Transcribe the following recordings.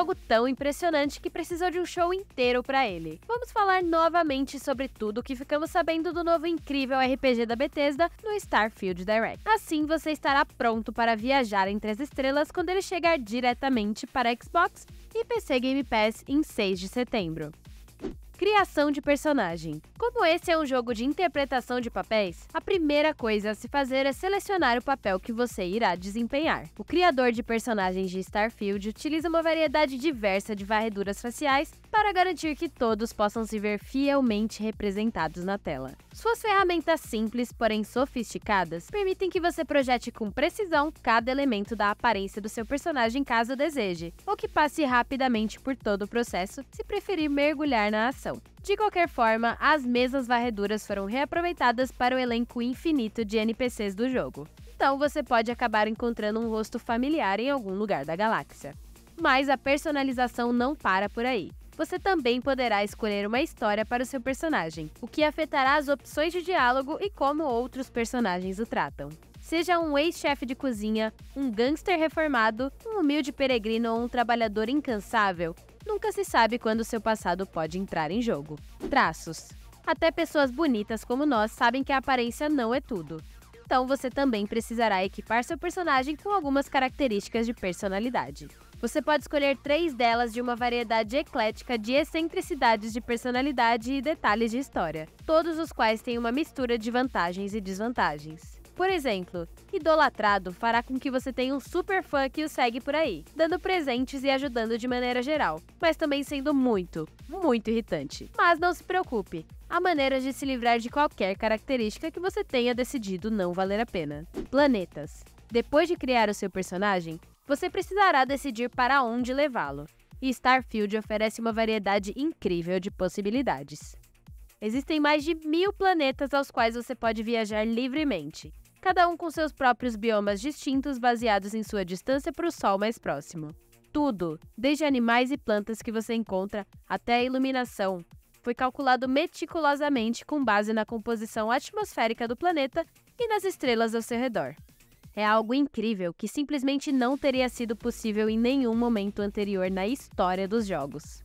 jogo tão impressionante que precisou de um show inteiro para ele. Vamos falar novamente sobre tudo o que ficamos sabendo do novo incrível RPG da Bethesda no Starfield Direct. Assim você estará pronto para viajar entre as estrelas quando ele chegar diretamente para Xbox e PC Game Pass em 6 de setembro. Criação de personagem. Como esse é um jogo de interpretação de papéis, a primeira coisa a se fazer é selecionar o papel que você irá desempenhar. O criador de personagens de Starfield utiliza uma variedade diversa de varreduras faciais para garantir que todos possam se ver fielmente representados na tela. Suas ferramentas simples, porém sofisticadas, permitem que você projete com precisão cada elemento da aparência do seu personagem caso deseje, ou que passe rapidamente por todo o processo se preferir mergulhar na ação. De qualquer forma, as mesmas varreduras foram reaproveitadas para o elenco infinito de NPCs do jogo. Então você pode acabar encontrando um rosto familiar em algum lugar da galáxia. Mas a personalização não para por aí. Você também poderá escolher uma história para o seu personagem, o que afetará as opções de diálogo e como outros personagens o tratam. Seja um ex-chefe de cozinha, um gangster reformado, um humilde peregrino ou um trabalhador incansável, Nunca se sabe quando seu passado pode entrar em jogo. Traços. Até pessoas bonitas como nós sabem que a aparência não é tudo. Então você também precisará equipar seu personagem com algumas características de personalidade. Você pode escolher três delas de uma variedade eclética de excentricidades de personalidade e detalhes de história, todos os quais têm uma mistura de vantagens e desvantagens. Por exemplo, idolatrado fará com que você tenha um super fã que o segue por aí, dando presentes e ajudando de maneira geral, mas também sendo muito, muito irritante. Mas não se preocupe, há maneiras de se livrar de qualquer característica que você tenha decidido não valer a pena. Planetas. Depois de criar o seu personagem, você precisará decidir para onde levá-lo. E Starfield oferece uma variedade incrível de possibilidades. Existem mais de mil planetas aos quais você pode viajar livremente, cada um com seus próprios biomas distintos baseados em sua distância para o Sol mais próximo. Tudo, desde animais e plantas que você encontra até a iluminação, foi calculado meticulosamente com base na composição atmosférica do planeta e nas estrelas ao seu redor. É algo incrível que simplesmente não teria sido possível em nenhum momento anterior na história dos jogos.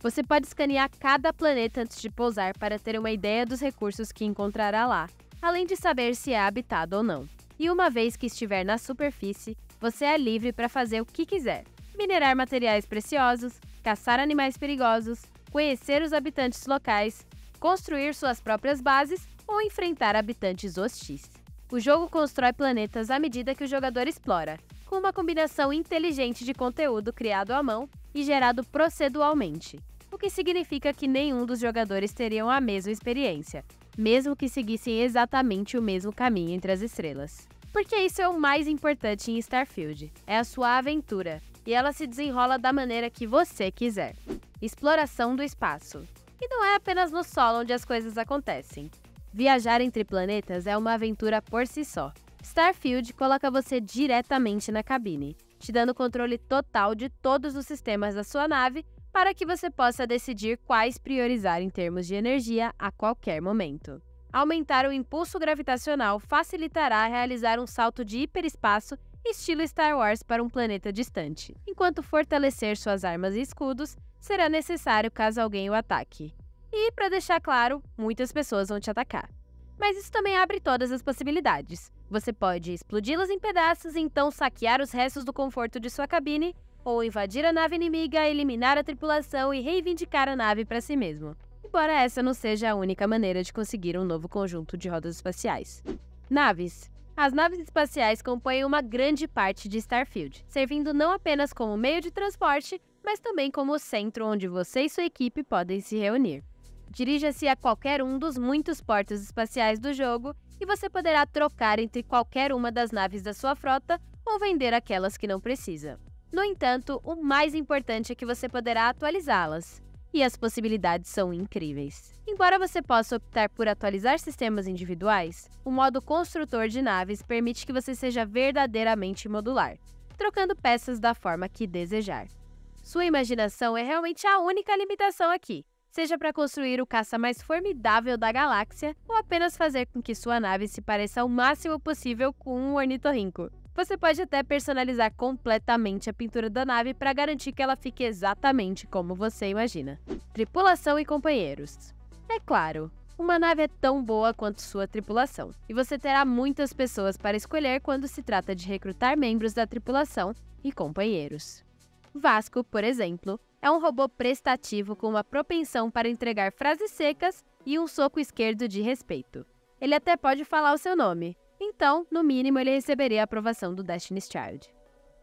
Você pode escanear cada planeta antes de pousar para ter uma ideia dos recursos que encontrará lá, além de saber se é habitado ou não. E uma vez que estiver na superfície, você é livre para fazer o que quiser: minerar materiais preciosos, caçar animais perigosos, conhecer os habitantes locais, construir suas próprias bases ou enfrentar habitantes hostis. O jogo constrói planetas à medida que o jogador explora, com uma combinação inteligente de conteúdo criado à mão e gerado procedualmente, o que significa que nenhum dos jogadores teriam a mesma experiência, mesmo que seguissem exatamente o mesmo caminho entre as estrelas. Porque isso é o mais importante em Starfield, é a sua aventura, e ela se desenrola da maneira que você quiser. Exploração do espaço. E não é apenas no solo onde as coisas acontecem. Viajar entre planetas é uma aventura por si só. Starfield coloca você diretamente na cabine, te dando controle total de todos os sistemas da sua nave para que você possa decidir quais priorizar em termos de energia a qualquer momento. Aumentar o impulso gravitacional facilitará realizar um salto de hiperespaço estilo Star Wars para um planeta distante, enquanto fortalecer suas armas e escudos será necessário caso alguém o ataque. E, para deixar claro, muitas pessoas vão te atacar. Mas isso também abre todas as possibilidades. Você pode explodi-las em pedaços e então saquear os restos do conforto de sua cabine ou invadir a nave inimiga, eliminar a tripulação e reivindicar a nave para si mesmo. Embora essa não seja a única maneira de conseguir um novo conjunto de rodas espaciais. Naves. As naves espaciais compõem uma grande parte de Starfield, servindo não apenas como meio de transporte, mas também como o centro onde você e sua equipe podem se reunir. Dirija-se a qualquer um dos muitos portos espaciais do jogo e você poderá trocar entre qualquer uma das naves da sua frota ou vender aquelas que não precisa. No entanto, o mais importante é que você poderá atualizá-las. E as possibilidades são incríveis. Embora você possa optar por atualizar sistemas individuais, o modo construtor de naves permite que você seja verdadeiramente modular, trocando peças da forma que desejar. Sua imaginação é realmente a única limitação aqui, seja para construir o caça mais formidável da galáxia ou apenas fazer com que sua nave se pareça o máximo possível com um ornitorrinco. Você pode até personalizar completamente a pintura da nave para garantir que ela fique exatamente como você imagina. Tripulação e companheiros. É claro, uma nave é tão boa quanto sua tripulação, e você terá muitas pessoas para escolher quando se trata de recrutar membros da tripulação e companheiros. Vasco, por exemplo, é um robô prestativo com uma propensão para entregar frases secas e um soco esquerdo de respeito. Ele até pode falar o seu nome, então, no mínimo, ele receberia a aprovação do Destiny's Child.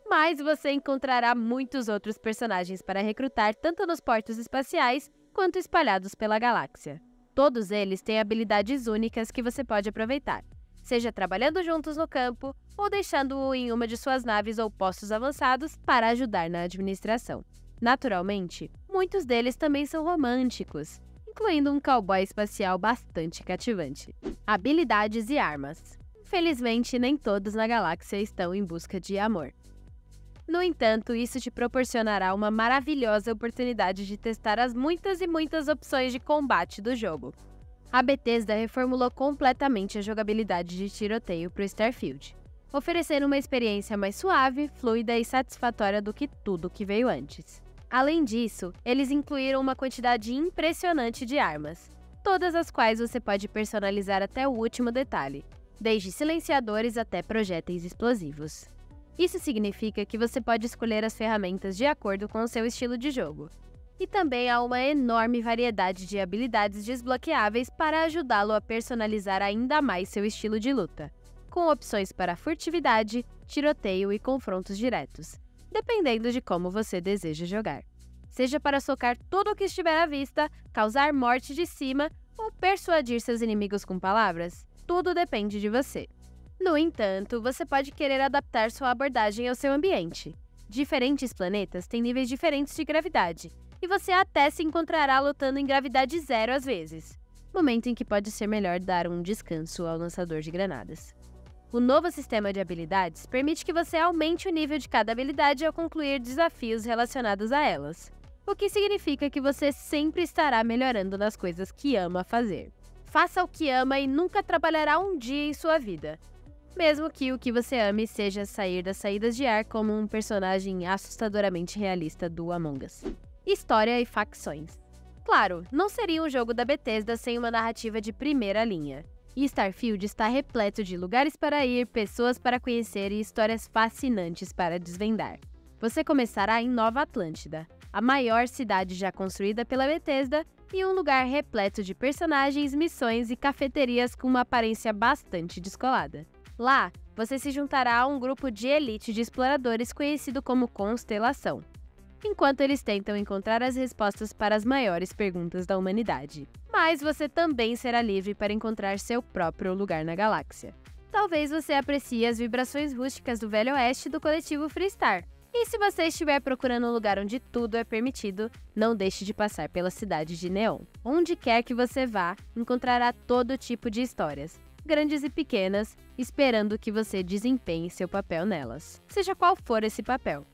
Mas você encontrará muitos outros personagens para recrutar tanto nos portos espaciais quanto espalhados pela galáxia. Todos eles têm habilidades únicas que você pode aproveitar, seja trabalhando juntos no campo ou deixando-o em uma de suas naves ou postos avançados para ajudar na administração. Naturalmente, muitos deles também são românticos, incluindo um cowboy espacial bastante cativante. Habilidades e armas. Infelizmente, nem todos na galáxia estão em busca de amor. No entanto, isso te proporcionará uma maravilhosa oportunidade de testar as muitas e muitas opções de combate do jogo. A Bethesda reformulou completamente a jogabilidade de tiroteio para o Starfield, oferecendo uma experiência mais suave, fluida e satisfatória do que tudo que veio antes. Além disso, eles incluíram uma quantidade impressionante de armas, todas as quais você pode personalizar até o último detalhe, desde silenciadores até projéteis explosivos. Isso significa que você pode escolher as ferramentas de acordo com o seu estilo de jogo. E também há uma enorme variedade de habilidades desbloqueáveis para ajudá-lo a personalizar ainda mais seu estilo de luta, com opções para furtividade, tiroteio e confrontos diretos, dependendo de como você deseja jogar. Seja para socar tudo o que estiver à vista, causar morte de cima ou persuadir seus inimigos com palavras, tudo depende de você. No entanto, você pode querer adaptar sua abordagem ao seu ambiente. Diferentes planetas têm níveis diferentes de gravidade, e você até se encontrará lutando em gravidade zero às vezes, momento em que pode ser melhor dar um descanso ao lançador de granadas. O novo sistema de habilidades permite que você aumente o nível de cada habilidade ao concluir desafios relacionados a elas, o que significa que você sempre estará melhorando nas coisas que ama fazer. Faça o que ama e nunca trabalhará um dia em sua vida, mesmo que o que você ame seja sair das saídas de ar como um personagem assustadoramente realista do Among Us. História e facções. Claro, não seria um jogo da Bethesda sem uma narrativa de primeira linha. E Starfield está repleto de lugares para ir, pessoas para conhecer e histórias fascinantes para desvendar. Você começará em Nova Atlântida, a maior cidade já construída pela Bethesda e um lugar repleto de personagens, missões e cafeterias com uma aparência bastante descolada. Lá, você se juntará a um grupo de elite de exploradores conhecido como Constelação, enquanto eles tentam encontrar as respostas para as maiores perguntas da humanidade. Mas você também será livre para encontrar seu próprio lugar na galáxia. Talvez você aprecie as vibrações rústicas do Velho Oeste do coletivo Freestar. E se você estiver procurando um lugar onde tudo é permitido, não deixe de passar pela cidade de Neon. Onde quer que você vá, encontrará todo tipo de histórias, grandes e pequenas, esperando que você desempenhe seu papel nelas, seja qual for esse papel.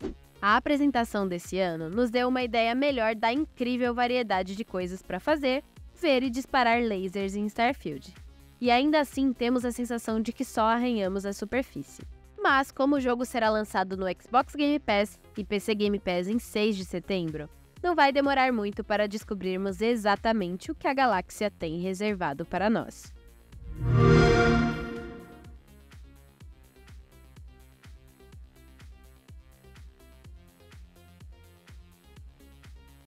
A apresentação desse ano nos deu uma ideia melhor da incrível variedade de coisas para fazer, ver e disparar lasers em Starfield. E ainda assim temos a sensação de que só arranhamos a superfície. Mas, como o jogo será lançado no Xbox Game Pass e PC Game Pass em 6 de setembro, não vai demorar muito para descobrirmos exatamente o que a galáxia tem reservado para nós.